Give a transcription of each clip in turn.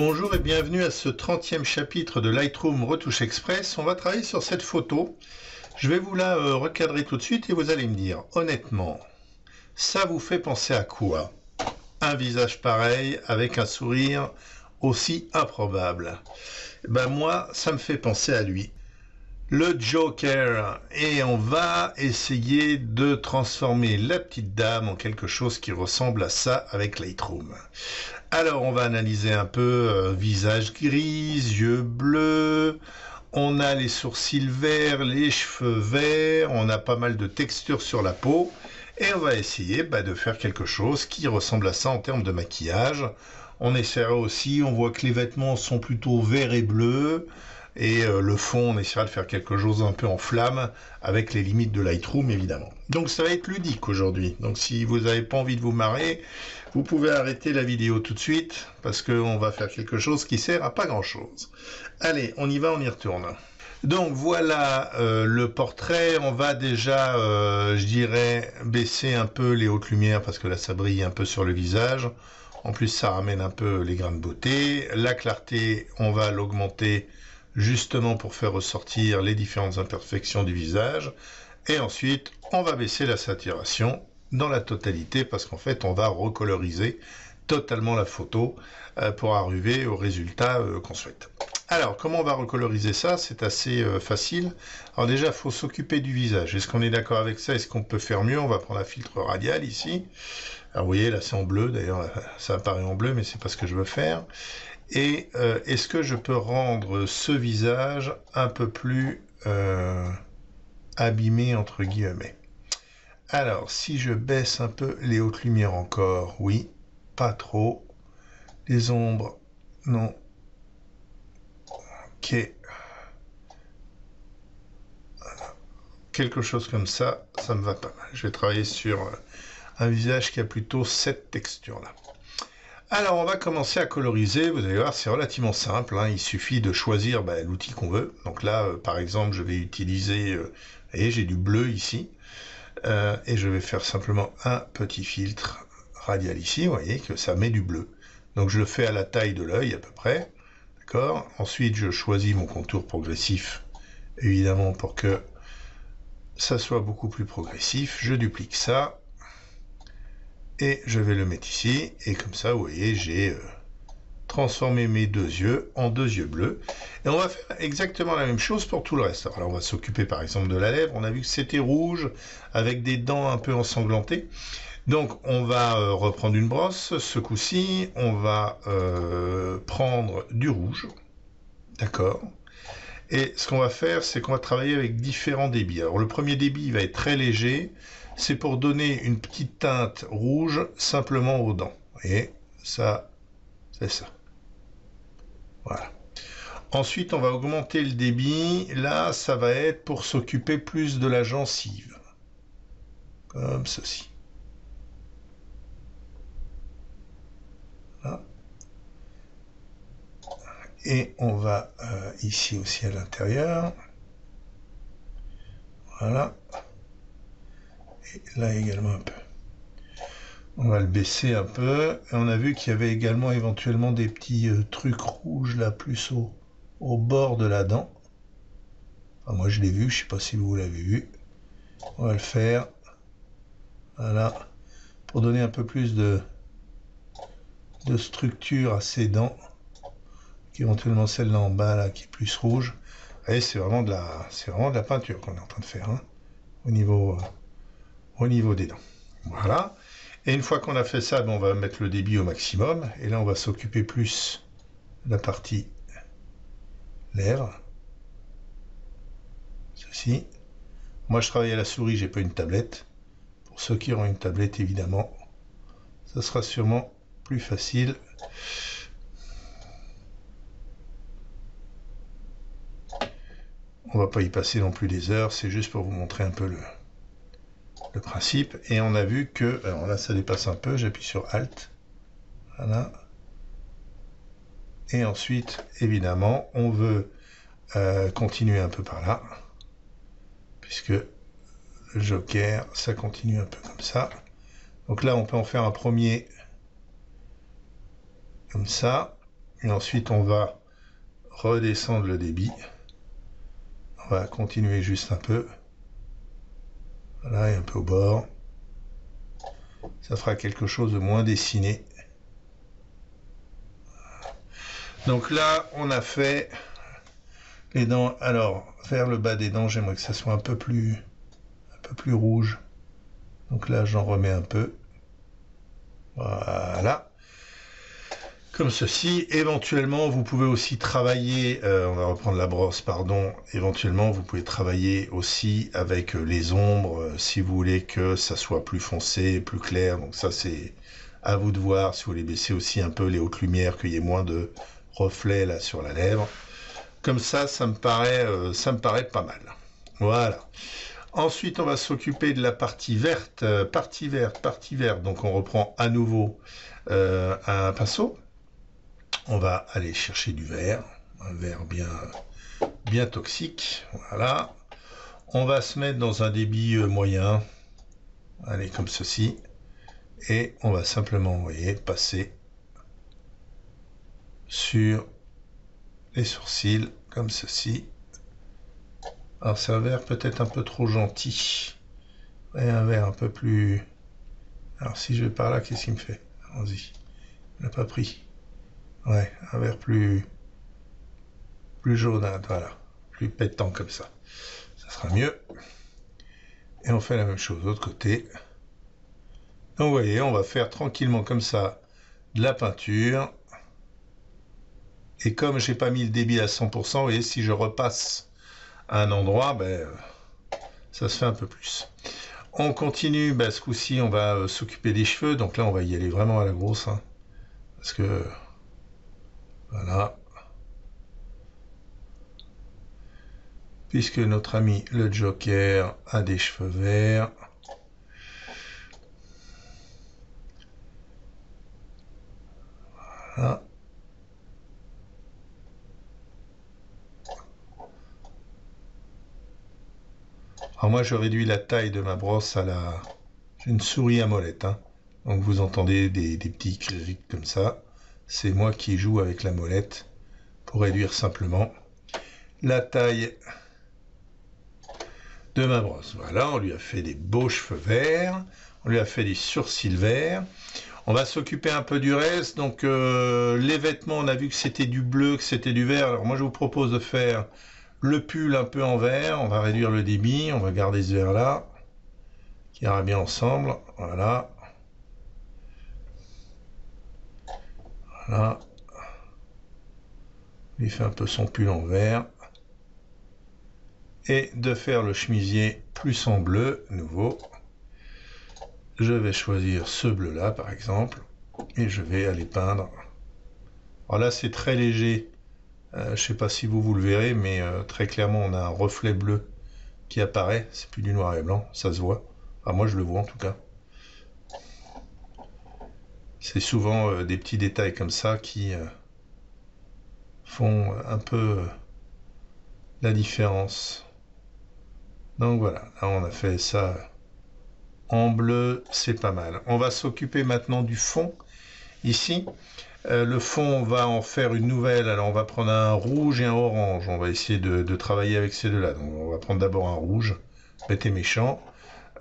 Bonjour et bienvenue à ce 30e chapitre de Lightroom Retouche Express. On va travailler sur cette photo. Je vais vous la euh, recadrer tout de suite et vous allez me dire, honnêtement, ça vous fait penser à quoi? Un visage pareil avec un sourire aussi improbable. Ben moi, ça me fait penser à lui. Le Joker. Et on va essayer de transformer la petite dame en quelque chose qui ressemble à ça avec Lightroom. Alors on va analyser un peu euh, visage gris, yeux bleus, on a les sourcils verts, les cheveux verts, on a pas mal de textures sur la peau et on va essayer bah, de faire quelque chose qui ressemble à ça en termes de maquillage. On essaiera aussi, on voit que les vêtements sont plutôt verts et bleus et euh, le fond, on essaiera de faire quelque chose un peu en flamme avec les limites de Lightroom évidemment. Donc ça va être ludique aujourd'hui. Donc si vous n'avez pas envie de vous marrer, vous pouvez arrêter la vidéo tout de suite parce qu'on va faire quelque chose qui sert à pas grand chose. Allez, on y va, on y retourne. Donc voilà euh, le portrait. On va déjà, euh, je dirais, baisser un peu les hautes lumières parce que là ça brille un peu sur le visage. En plus, ça ramène un peu les grains de beauté. La clarté, on va l'augmenter justement pour faire ressortir les différentes imperfections du visage. Et ensuite, on va baisser la saturation dans la totalité parce qu'en fait, on va recoloriser totalement la photo euh, pour arriver au résultat euh, qu'on souhaite. Alors, comment on va recoloriser ça? C'est assez euh, facile. Alors déjà, il faut s'occuper du visage. Est-ce qu'on est, d'accord avec ça? Est-ce qu'on peut faire mieux? On va prendre un filtre radial ici. Alors vous voyez, là c'est en bleu. D'ailleurs, ça apparaît en bleu, mais c'est pas ce que je veux faire. Et euh, est-ce que je peux rendre ce visage un peu plus euh, abîmé entre guillemets? Alors, si je baisse un peu les hautes lumières encore, oui, pas trop. Les ombres, non. Ok. Quelque chose comme ça, ça me va pas mal. Je vais travailler sur euh, un visage qui a plutôt cette texture-là. Alors on va commencer à coloriser, vous allez voir c'est relativement simple, hein. il suffit de choisir bah, l'outil qu'on veut. Donc là euh, par exemple je vais utiliser, euh, et j'ai du bleu ici, euh, et je vais faire simplement un petit filtre radial ici, vous voyez que ça met du bleu. Donc je le fais à la taille de l'œil à peu près, d'accord? Ensuite je choisis mon contour progressif, évidemment pour que ça soit beaucoup plus progressif, je duplique ça, et je vais le mettre ici. Et comme ça vous voyez j'ai euh, transformé mes deux yeux en deux yeux bleus. Et on va faire exactement la même chose pour tout le reste. Alors on va s'occuper par exemple de la lèvre. On a vu que c'était rouge avec des dents un peu ensanglantées. Donc on va euh, reprendre une brosse. Ce coup-ci on va euh, prendre du rouge. D'accord? Et ce qu'on va faire c'est qu'on va travailler avec différents débits. Alors le premier débit va être très léger c'est pour donner une petite teinte rouge simplement aux dents. Et ça, c'est ça. Voilà. Ensuite, on va augmenter le débit. Là, ça va être pour s'occuper plus de la gencive. Comme ceci. Et on va euh, ici aussi à l'intérieur. Voilà là également un peu. On va le baisser un peu. Et on a vu qu'il y avait également éventuellement des petits euh, trucs rouges là, plus au, au bord de la dent. moi je l'ai vu, je sais pas si vous l'avez vu. On va le faire. Voilà. Pour donner un peu plus de, structure à ces dents. Éventuellement celle-là en bas là qui est plus rouge. Et c'est vraiment de la c'est vraiment de la peinture qu'on est en train de faire. Hein, au niveau. Euh, au niveau des dents. Voilà. Et une fois qu'on a fait ça, ben, on va mettre le débit au maximum. Et là, on va s'occuper plus de la partie lèvres. Ceci. Moi, je travaille à la souris, j'ai pas une tablette. Pour ceux qui auront une tablette, évidemment, ça sera sûrement plus facile. On va pas y passer non plus des heures, c'est juste pour vous montrer un peu le, le principe. Et on a vu que, alors là ça dépasse un peu, j'appuie sur Alt. Voilà. Et ensuite, évidemment, on veut euh, continuer un peu par là. Puisque le Joker, ça continue un peu comme ça. Donc là, on peut en faire un premier comme ça. Et ensuite, on va redescendre le débit. On va continuer juste un peu. Voilà, et un peu au bord. Ça fera quelque chose de moins dessiné. Donc là, on a fait les dents. Alors, vers le bas des dents, j'aimerais que ça soit un peu plus, un peu plus rouge. Donc là, j'en remets un peu. Voilà. Comme ceci. Éventuellement, vous pouvez aussi travailler, euh, on va reprendre la brosse, pardon. Éventuellement, vous pouvez travailler aussi avec euh, les ombres, euh, si vous voulez que ça soit plus foncé, plus clair. Donc ça, c'est à vous de voir. Si vous voulez baisser aussi un peu les hautes lumières, qu'il y ait moins de reflets là sur la lèvre. Comme ça, ça me paraît, ça me paraît pas mal. Voilà. Ensuite, on va s'occuper de la partie verte, partie verte, partie verte. Donc, on reprend à nouveau un pinceau on va aller chercher du verre, un verre bien, bien toxique. Voilà. On va se mettre dans un débit euh, moyen, allez comme ceci, et on va simplement, vous voyez, passer sur les sourcils comme ceci. Alors c'est un verre peut-être un peu trop gentil. Et un verre un peu plus... Alors si je vais par là, qu'est-ce qu'il me fait? Allons-y. Il n'a pas pris. Ouais, un verre plus, plus jaunâtre, voilà, plus pétant comme ça. Ça sera mieux. Et on fait la même chose de l'autre côté. Donc vous voyez, on va faire tranquillement comme ça de la peinture. Et comme j'ai pas mis le débit à 100%, vous voyez, si je repasse à un endroit, ben, ça se fait un peu plus. On continue, ben, ce coup-ci, on va euh, s'occuper des cheveux. Donc là, on va y aller vraiment à la grosse. Hein, parce que voilà. Puisque notre ami le Joker a des cheveux verts. Voilà. Alors moi je réduis la taille de ma brosse à la... J'ai une souris à molette. Hein. Donc vous entendez des, des petits cris comme ça c'est moi qui joue avec la molette pour réduire simplement la taille de ma brosse. Voilà, on lui a fait des beaux cheveux verts, on lui a fait des sourcils verts. On va s'occuper un peu du reste. Donc euh, les vêtements, on a vu que c'était du bleu, que c'était du vert. Alors moi je vous propose de faire le pull un peu en vert. On va réduire le débit, on va garder ce vert là qui ira bien ensemble. Voilà. Voilà. Il fait un peu son pull en vert. Et de faire le chemisier plus en bleu, nouveau. Je vais choisir ce bleu là par exemple. Et je vais aller peindre. Alors là c'est très léger. Euh, je ne sais pas si vous vous le verrez, mais euh, très clairement on a un reflet bleu qui apparaît. C'est plus du noir et blanc, ça se voit. Enfin, moi je le vois en tout cas. C'est souvent euh, des petits détails comme ça qui euh, font un peu euh, la différence. Donc voilà, là on a fait ça en bleu, c'est pas mal. On va s'occuper maintenant du fond ici. le fond, on va en faire une nouvelle. Alors on va prendre un rouge et un orange. On va essayer de, travailler avec ces deux-là. Donc on va prendre d'abord un rouge, bête et méchant.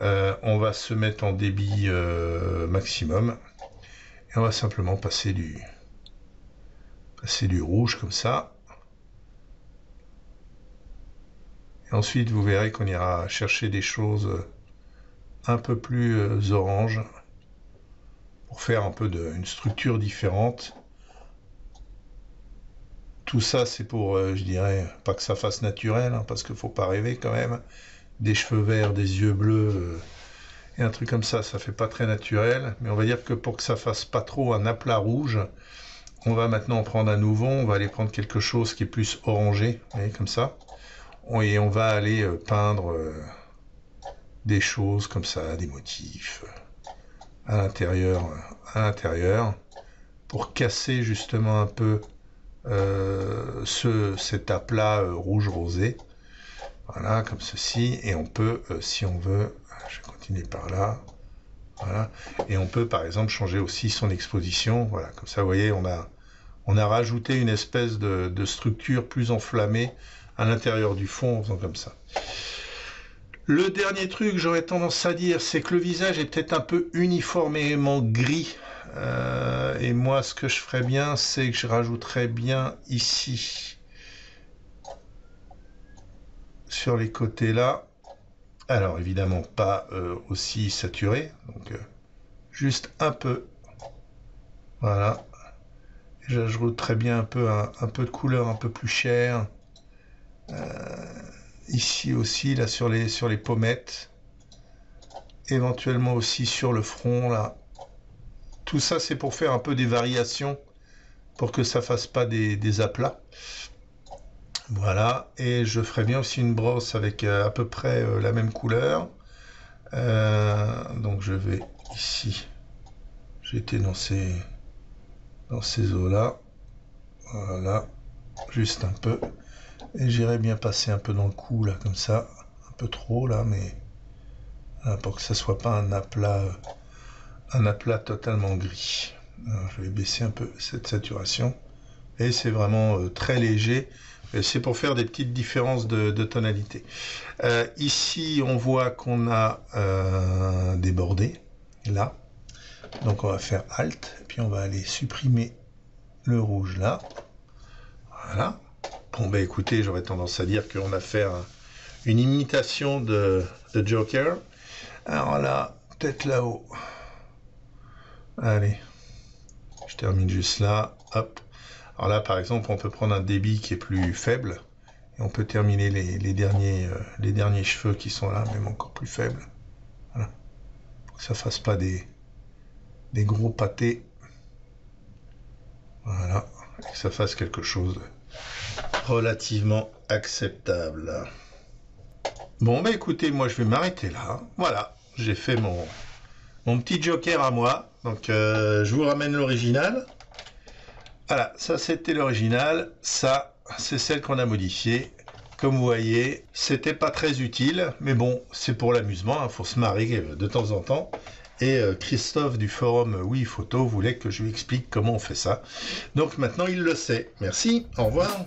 on va se mettre en débit maximum on va simplement passer du, passer du rouge comme ça. Et ensuite, vous verrez qu'on ira chercher des choses un peu plus euh, orange pour faire un peu de, une structure différente. Tout ça, c'est pour, euh, je dirais, pas que ça fasse naturel, hein, parce qu'il faut pas rêver quand même. Des cheveux verts, des yeux bleus. Et un truc comme ça, ça fait pas très naturel. Mais on va dire que pour que ça fasse pas trop un aplat rouge, on va maintenant prendre un nouveau, on va aller prendre quelque chose qui est plus orangé, comme ça. Et on va aller euh, peindre euh, des choses comme ça, des motifs euh, à l'intérieur, à l'intérieur, pour casser justement un peu ce, cet aplat rouge rosé. Voilà, comme ceci. Et on peut, si on veut, je vais continuer par là. Voilà. Et on peut par exemple changer aussi son exposition. Voilà, comme ça, vous voyez, on a, on a rajouté une espèce de, structure plus enflammée à l'intérieur du fond en faisant comme ça. Le dernier truc, j'aurais tendance à dire, c'est que le visage est peut-être un peu uniformément gris. Euh, et moi, ce que je ferais bien, c'est que je rajouterais bien ici, sur les côtés là. Alors, évidemment, pas euh, aussi saturé. Donc, euh, juste un peu. Voilà. J'ajouterais bien un peu, un, peu de couleur un peu plus chère. Euh, ici aussi, là, sur les, sur les pommettes. Éventuellement aussi sur le front, là. Tout ça, c'est pour faire un peu des variations, pour que ça fasse pas des, aplats. Voilà, et je ferai bien aussi une brosse avec euh, à peu près euh, la même couleur. donc je vais ici. J'étais dans ces dans ces eaux là. Voilà, juste un peu. Et j'irai bien passer un peu dans le cou là, comme ça. Un peu trop là, mais pour que ça soit pas un aplat, un aplat totalement gris. je vais baisser un peu cette saturation. Et c'est vraiment euh, très léger. C'est pour faire des petites différences de, tonalité. Euh, ici, on voit qu'on a euh, débordé, là. Donc on va faire Alt, puis on va aller supprimer le rouge là. Voilà. Bon bah écoutez, j'aurais tendance à dire qu'on a fait une imitation de, Joker. Alors là, peut-être là-haut. Allez, je termine juste là. Hop. Alors là, par exemple, on peut prendre un débit qui est plus faible. Et on peut terminer les, derniers, euh, derniers cheveux qui sont là, même encore plus faibles. Voilà. Pour que ça fasse pas des, gros pâtés. Voilà, et que ça fasse quelque chose de relativement acceptable. Bon, bah écoutez, moi je vais m'arrêter là. Voilà, j'ai fait mon, mon petit joker à moi. Donc euh, je vous ramène l'original. Voilà, ça c'était l'original. Ça, c'est celle qu'on a modifiée. Comme vous voyez, c'était pas très utile, mais bon, c'est pour l'amusement, il hein, faut se marrer de temps en temps. Et euh, Christophe du forum Oui Photo voulait que je lui explique comment on fait ça. Donc maintenant il le sait. Merci, au revoir.